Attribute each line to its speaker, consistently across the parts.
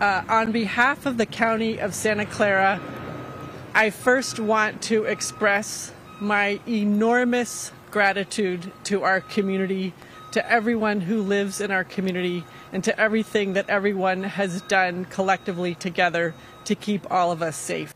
Speaker 1: Uh, on behalf of the County of Santa Clara, I first want to express my enormous gratitude to our community, to everyone who lives in our community, and to everything that everyone has done collectively together to keep all of us safe.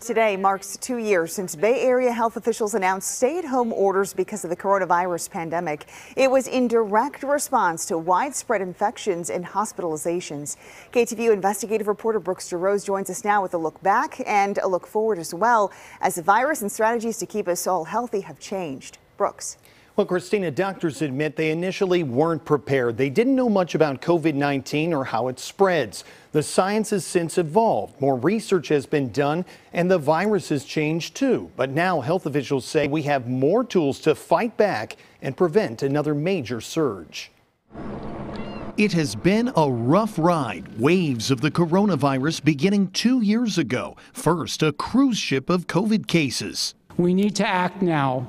Speaker 2: Today marks two years since Bay Area health officials announced stay at home orders because of the coronavirus pandemic. It was in direct response to widespread infections and hospitalizations. KTVU investigative reporter Brooks Jarosz joins us now with a look back and a look forward as well as the virus and strategies to keep us all healthy have changed. Brooks.
Speaker 3: Well, Christina, doctors admit they initially weren't prepared. They didn't know much about COVID 19 or how it spreads. The science has since evolved. More research has been done, and the virus has changed too. But now health officials say we have more tools to fight back and prevent another major surge. It has been a rough ride. Waves of the coronavirus beginning two years ago. First, a cruise ship of COVID cases.
Speaker 4: We need to act now,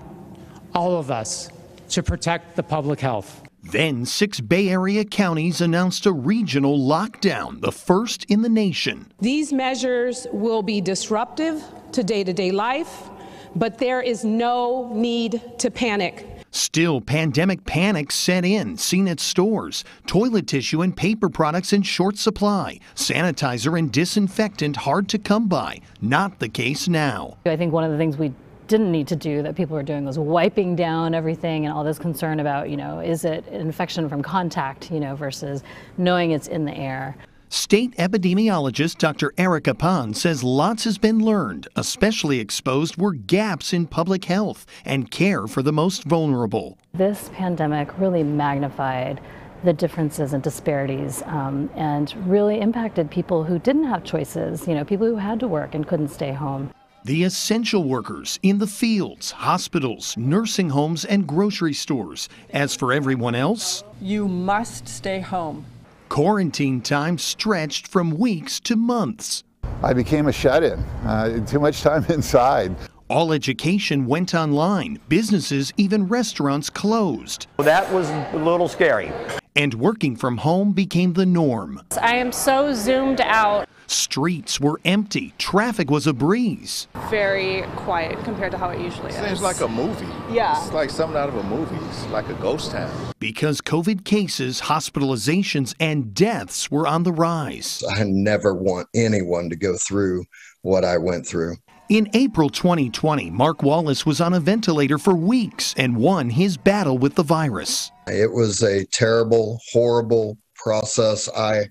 Speaker 4: all of us to protect the public health.
Speaker 3: Then six Bay Area counties announced a regional lockdown, the first in the nation.
Speaker 5: These measures will be disruptive to day to day life, but there is no need to panic.
Speaker 3: Still, pandemic panic set in, seen at stores. Toilet tissue and paper products in short supply. Sanitizer and disinfectant hard to come by. Not the case now.
Speaker 6: I think one of the things we didn't need to do that people were doing was wiping down everything and all this concern about, you know, is it infection from contact, you know, versus knowing it's in the air.
Speaker 3: State epidemiologist Dr. Erica Pan says lots has been learned. Especially exposed were gaps in public health and care for the most vulnerable.
Speaker 6: This pandemic really magnified the differences and disparities um, and really impacted people who didn't have choices, you know, people who had to work and couldn't stay home.
Speaker 3: The essential workers in the fields, hospitals, nursing homes, and grocery stores. As for everyone else,
Speaker 1: you must stay home.
Speaker 3: Quarantine time stretched from weeks to months.
Speaker 7: I became a shut in, uh, too much time inside.
Speaker 3: All education went online. Businesses, even restaurants, closed.
Speaker 8: Well, that was a little scary.
Speaker 3: And working from home became the norm.
Speaker 9: I am so zoomed out.
Speaker 3: Streets were empty. Traffic was a breeze.
Speaker 9: Very quiet compared to how it usually
Speaker 10: Seems
Speaker 9: is.
Speaker 10: Seems like a movie.
Speaker 9: Yeah.
Speaker 10: It's like something out of a movie. It's like a ghost town.
Speaker 3: Because COVID cases, hospitalizations, and deaths were on the rise.
Speaker 11: I never want anyone to go through what I went through.
Speaker 3: In April 2020, Mark Wallace was on a ventilator for weeks and won his battle with the virus.
Speaker 11: It was a terrible, horrible process. I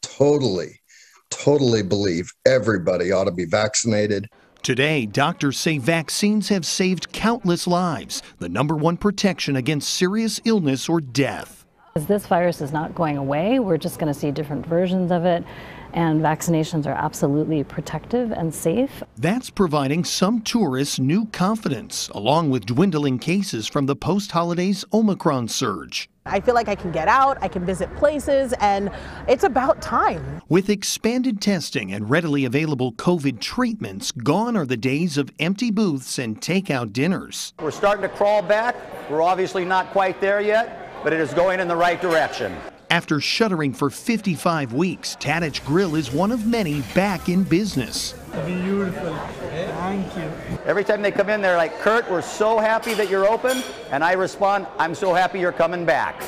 Speaker 11: totally, totally believe everybody ought to be vaccinated.
Speaker 3: Today, doctors say vaccines have saved countless lives, the number one protection against serious illness or death.
Speaker 6: As this virus is not going away, we're just going to see different versions of it and vaccinations are absolutely protective and safe.
Speaker 3: That's providing some tourists new confidence, along with dwindling cases from the post holidays Omicron surge.
Speaker 12: I feel like I can get out, I can visit places, and it's about time.
Speaker 3: With expanded testing and readily available COVID treatments, gone are the days of empty booths and takeout dinners.
Speaker 8: We're starting to crawl back. We're obviously not quite there yet, but it is going in the right direction.
Speaker 3: After shuttering for 55 weeks, Tadich Grill is one of many back in business.
Speaker 13: Beautiful. Thank you.
Speaker 8: Every time they come in, they're like, Kurt, we're so happy that you're open. And I respond, I'm so happy you're coming back.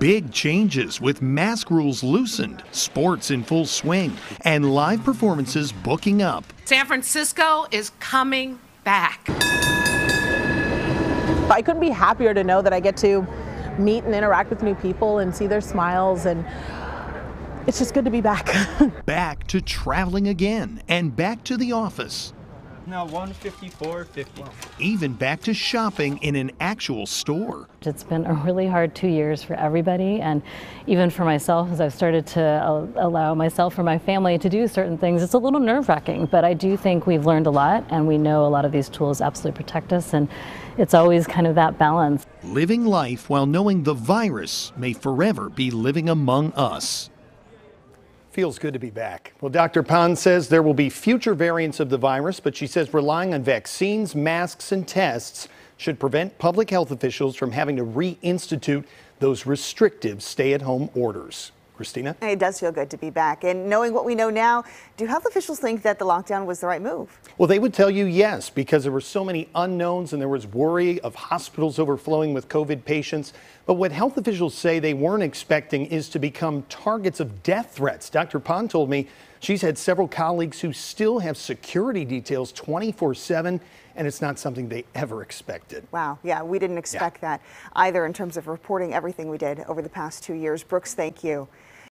Speaker 3: Big changes with mask rules loosened, sports in full swing, and live performances booking up.
Speaker 14: San Francisco is coming back.
Speaker 12: I couldn't be happier to know that I get to meet and interact with new people and see their smiles and it's just good to be back.
Speaker 3: back to traveling again and back to the office.
Speaker 13: Now 154.50.
Speaker 3: Even back to shopping in an actual store.
Speaker 6: It's been a really hard two years for everybody, and even for myself, as I've started to uh, allow myself or my family to do certain things, it's a little nerve wracking. But I do think we've learned a lot, and we know a lot of these tools absolutely protect us, and it's always kind of that balance.
Speaker 3: Living life while knowing the virus may forever be living among us. Feels good to be back. Well, Dr. Pan says there will be future variants of the virus, but she says relying on vaccines, masks, and tests should prevent public health officials from having to reinstitute those restrictive stay at home orders. Christina?
Speaker 2: It does feel good to be back. And knowing what we know now, do health officials think that the lockdown was the right move?
Speaker 3: Well, they would tell you yes, because there were so many unknowns and there was worry of hospitals overflowing with COVID patients. But what health officials say they weren't expecting is to become targets of death threats. Dr. Pan told me she's had several colleagues who still have security details 24 7, and it's not something they ever expected.
Speaker 2: Wow. Yeah, we didn't expect that either in terms of reporting everything we did over the past two years. Brooks, thank you.